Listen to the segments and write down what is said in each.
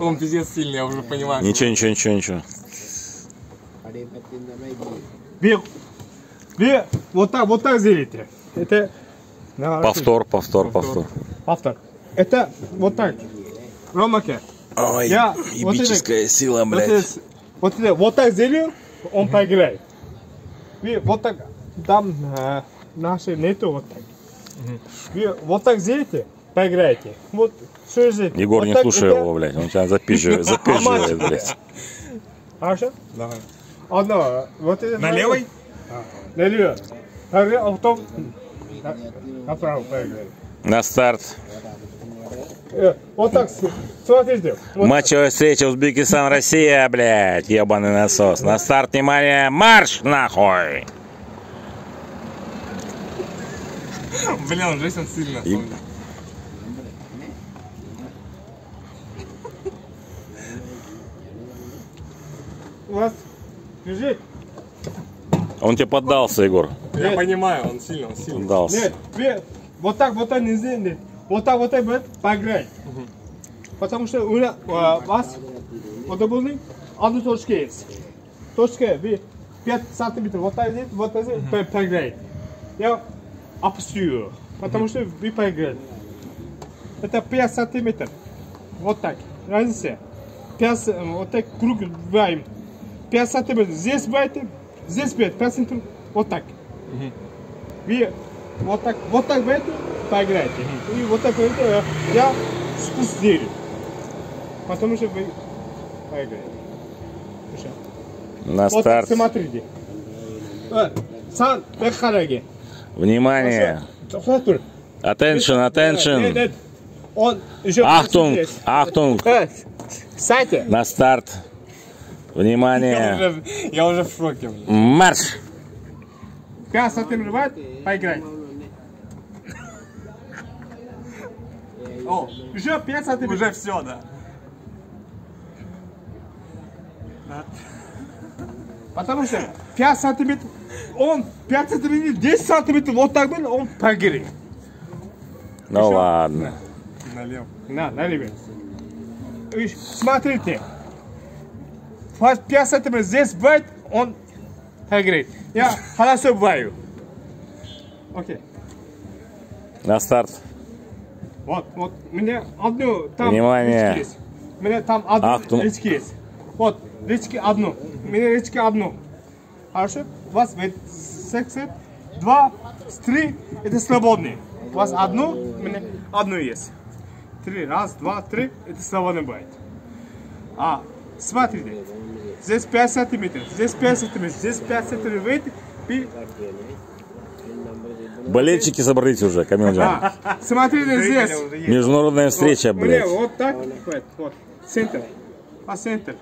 Он пиздец сильный, я уже понимаю. Ничего, ничего, ничего, ничего. Ви, ви вот так, вот так делите. Это Повтор, повтор, повтор. Повтор. Это вот так. Ромаке. Ой, Я- вот ебическая сила, Вот, это, вот, это, вот так сделаю, он поиграет. Ви вот так, там э, наши нету вот так. Вы вот так сделайте, поиграете. Вот что сделаете. Егор, Вот не слушай это- его, блядь. Он тебя запизживает, запизживает, блядь. Хорошо? Давай. Одно, вот это... На левой? На левой. А потом на- направо поиграем. На старт. Э, Вот так, смотрите. Вот Матчевая встреча Узбекистан-Россия, блядь. Ебаный насос. На старт, внимание, марш, нахуй. Блин, жесть он сильный. на И- самом деле. у вас лежит. Он тебе поддался, Егор. Я Нет. понимаю, он сильный, он сильный. Поддался. Нет, вы вот так, вот так не сделали. Вот так, вот так вот поиграть. Потому что у нас, а, у вас удобный одну точка есть. Точка, вы 5 сантиметров вот так здесь, вот так здесь, поиграть. Я опустую, потому что вы поиграли. Это 5 сантиметров. Вот так. Разница. 5, э, вот так круг ваем. 5 сантиметров. Здесь бываете, здесь 5, 5 сантиметров. Вот так. Вы вот так, вот так бываете, поиграете. И вот так э, я спуск делю. Потому что вы поиграете. На Вот старт. смотрите. Сан. Внимание. Attention, attention. нет. Он еще Achtung, achtung. На старт. Я Внимание. уже, я уже в шоке, блин. Марш. 5 сантиметров бывает, поиграть. О, еще 5 сантиметров. Уже все, да. Потому что 5 сантиметров, он 5 сантиметров, 10 сантиметров, вот так был, он поиграет. Ну ладно. Налево. На, налево. Смотрите. 5 сантиметров здесь бывает, он поиграет. Я хорошо бываю. Окей. На старт. Вот, вот, меня одну там Внимание. есть. Меня там одну Ахтунг. речки есть. Вот, речки одну. Меня речки одну. Хорошо? У вас секция два, три, это свободные. У вас одну, у меня одну есть. Три, раз, два, три, это свободно бывает. А, смотрите, здесь 5 сантиметров, здесь 5 сантиметров, здесь 5 сантиметров, видите? И, Болельщики собрались уже, Камилджан. а, смотрите здесь. Международная встреча, Вот, Мне блядь. вот так, вот, вот, центр, по центр.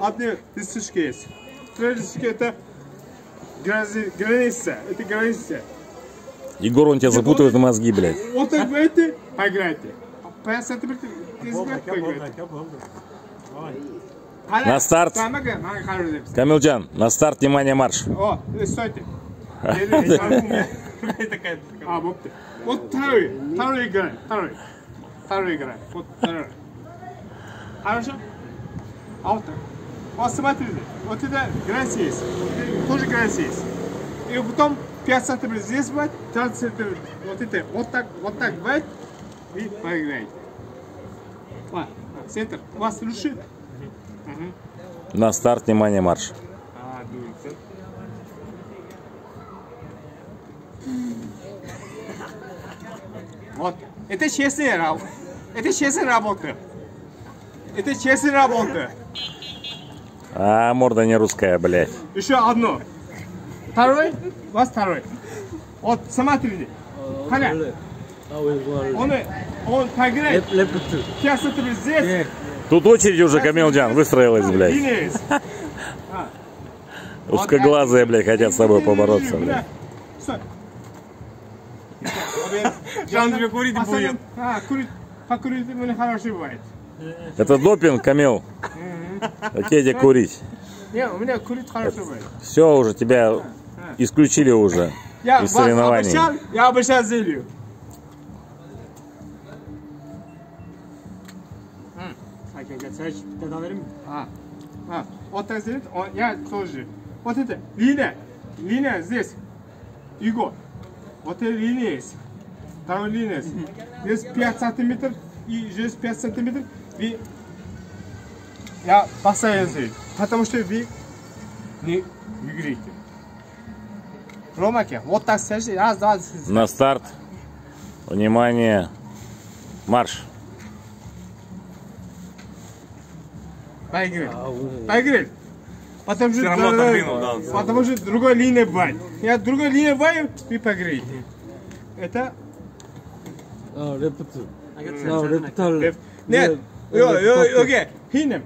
Одни листочки есть. Вторые листочки это граница, это граница. Егор, он тебя запутывает в мозги, блядь. Вот так будете, поиграйте. 5 сантиметров, здесь будет, поиграйте. На старт. Камилджан, на старт, внимание, марш. О, э, стойте. А, вот. Вот второй, второй играй, второй. Второй играй, вот второй. Хорошо? А вот так. Вот смотрите, вот это граница есть, тоже граница есть. И потом 5 сантиметров здесь бывает, 30 сантиметров, вот это, вот так, вот так бывает, и поиграете. А, центр, вас лучше? На старт, внимание, марш. А. Вот. Это честная работа. Это честная работа. Это честная работа. А, морда не русская, блядь. Еще одно. Второй. Вас второй. Вот, смотрите. Халя. Он, он поиграет. Сейчас это здесь. Тут очередь уже, Камилджан, выстроилась, блядь. Есть. Узкоглазые, блядь, хотят с тобой побороться, блядь. Стой. Жан тебе курить будет. А, курить. Покурить у меня хороший бывает. Это допинг, Камил. Окей, тебе курить. Не, у меня курить хорошо бывает. Все уже, тебя исключили уже Я из соревнований. обещал, я обещал зелью. Bitta vereyim mi? А, а, вот сделать, он, я тоже. Вот это, линия, линия здесь, Егор. Вот эта линия есть, вторая линия есть. Здесь 5 сантиметров и здесь 5 сантиметров. И я поставил здесь, потому что вы не выиграете. Ромаке, вот так скажи, раз, два, три. На старт. Внимание. Марш. Поиграть. Поиграть. Потому что, отодвинул, да, потому что другой линия бай. Я другой линия бай и поиграй. Это... А, репету. А, репету. Нет. Йо, йо, окей. Хинем.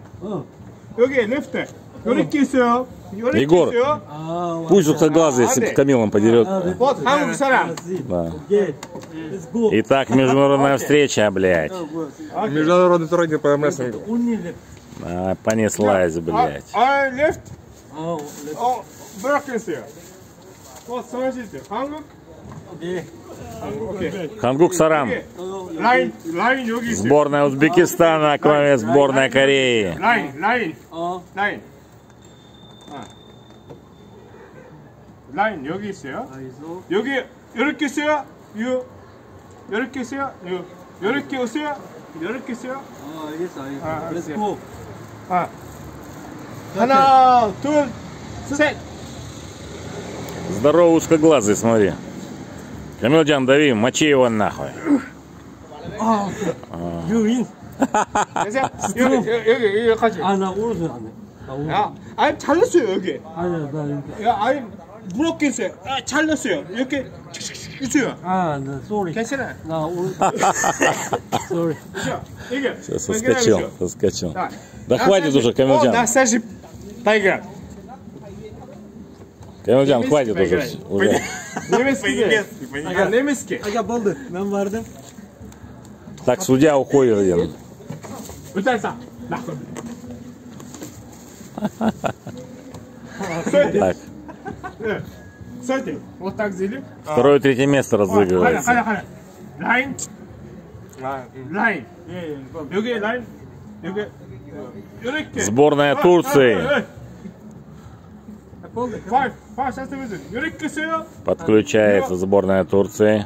Окей, лефте. Говорит все. Егор, пусть узкоглазый, если ты Камилом подерет. Да. Итак, международная встреча, блядь. Международный турнир по МС. Only left. А, понеслась, 아, блядь. 아, left. 어, left. 어, 이렇게 있어요. Вот, смотрите, 한국. 예. 한국, 오케이. Хангук Сарам. 여기 라인, 라인 여기 있어요. Сборная Узбекистана, кроме сборной Кореи. 라인, 라인. 어. 라인. 아. 라인 여기 있어요. 알겠어. 여기 이렇게 있어요. 요 이렇게 있어요. 요 이렇게 있어요. 이렇게 있어요. 어, 알겠어, 알겠어. 아, Let's 알았어 요. go. 아. 하나, 둘, 셋. Здорово, узкоглазый, смотри. Камилджан, дави, мочи его нахуй. You win. 됐어요? 여기 여기 여기 가지. 아, 나 오른손 안 해. 나 오른손. 야, 아니 잘렸어요 여기. 아니야, 나 이렇게. 야, 아니 부럽게 있어요. 아, 잘렸어요. 이렇게 Üçü. А, да, sorry. Kaçına? Да, у- sorry. Üçü. Соскочил, соскочил. Да хватит уже, О, Камилджан. Настя Тайга. Камилджан, хватит уже. уже. Немецкий. де? Ага, немецкий. Ага, bo'ldi, нам варды. Так, судья уходит один. Utansa. Nahkol. Так, кстати, вот так делим. Второе и третье место разыгрывается. Халя. Лайн. Лайн. Юге, лайн. Э, э, Юге. Э, сборная Турции. Подключается сборная Турции.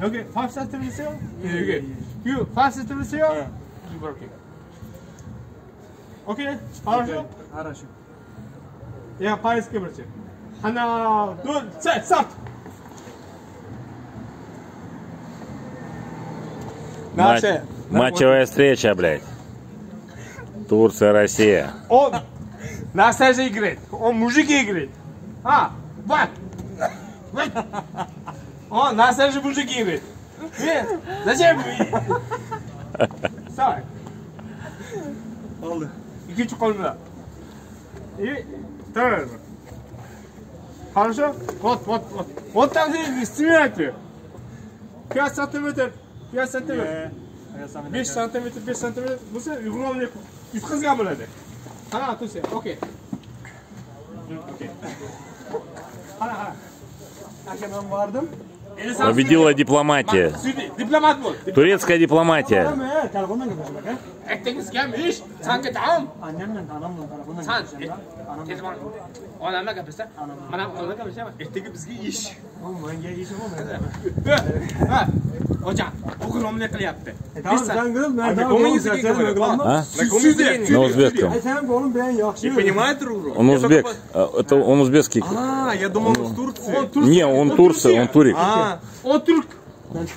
Окей, хорошо. Хорошо. Я по-русски 요. 여기. You five centimeter 써요. 이렇게. 오케이. 알았어? 알았어. 야, 파이스케 그렇지. 하나, 둘, 셋, 스타트. Мать- Наше. матчевая встреча, блядь. Турция, Россия. Он настоящий играет. Он мужик играет. А, вот. Вот. Он настоящий мужик играет. Нет, зачем? Вставай. Oldu. İkinci koluna. И второй. Хорошо? Вот, вот, вот. Вот так же стреляйте. 5 сантиметр, 5 сантиметр. 5 сантиметр, 5 сантиметр. Bo'lsa, uyg'urolmay yutqazgan bo'ladi. Qanaqa tursa, okey. Okey. Qara, qara. Aka ben vardım. Победила дипломатия. Турецкая дипломатия. Hocam, o'g'iromlik qilyapti. А? На узбекском. Oğlum ben yakşı. Понимает друга? Он узбек. А, Это он узбекский. А, я думал, он Турции. Он. Не, он Турция, он турик. А, O turk.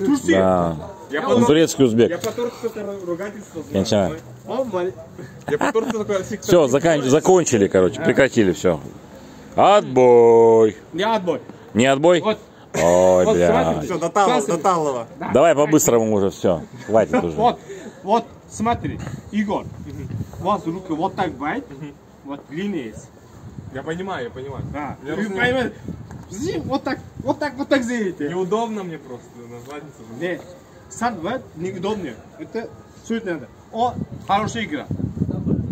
Tursiya. Да. я Он турецкий я узбек. по турцу ругательство. знаю. Я по фиг. Все, закончили, короче, прекратили, все. Отбой. Ne adboy. Не отбой? Вот. Ой, Вот, бля. Все, до Талова, до Талова. Давай по-быстрому уже, все. Хватит уже. Вот, вот, смотри, Игорь. Вот руки вот так бывает. Вот линия есть. Я понимаю, я понимаю. Да. Я Вы понимаете? Вот так, вот так, вот так сделайте. Неудобно мне просто на задницу. Не, сад бывает неудобнее. Это это надо. О, хорошая игра.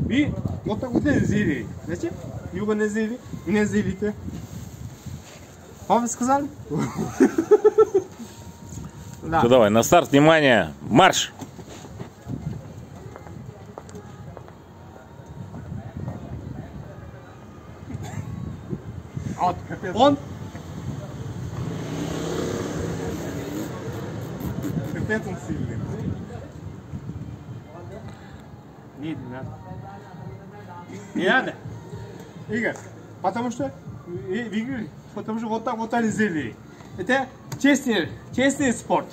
И вот так вот сделали. Зачем? Его не сделали, не сделали. Помните, сказали? Да. Ну давай, на старт, внимание, марш! Вот, он? Капец он сильный. Видно. Не надо. Игорь, потому что... Э, Игорь, потому что вот так вот они сделали. Это честный, честный спорт.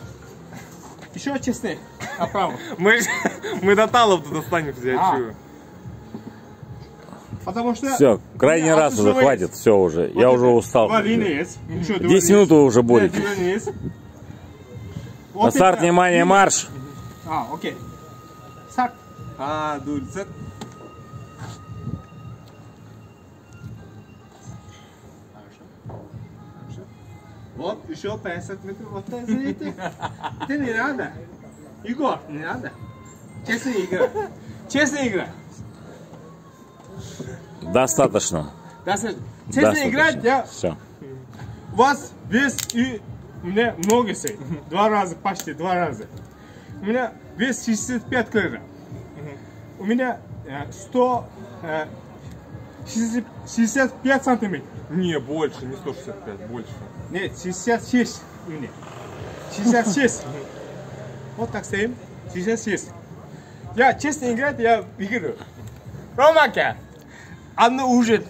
Еще честный. А право. Мы, мы до талов тут останемся, я А. чую. Потому что... Все, крайний раз уже хватит, все уже. вот Я уже устал. Еще два 10 линии минут вы уже. На Вот старт, это- внимание, марш! А, окей. Старт. А, дуль, Вот, еще 50 метров. Вот это, извините. Это не надо. Егор, не надо. Честная игра. Честная игра. Достаточно. Достаточно. Честная игра, я Все. вас вес и у меня много сей. Два раза, почти два раза. У меня вес 65 килограмм. У меня э, 100, э, 60 65 сантиметров. Не, больше, не 165, больше. Нет, 66 у меня. 66. Вот так стоим. 66. Я честно играть, я выиграю. Ромака, одну ужин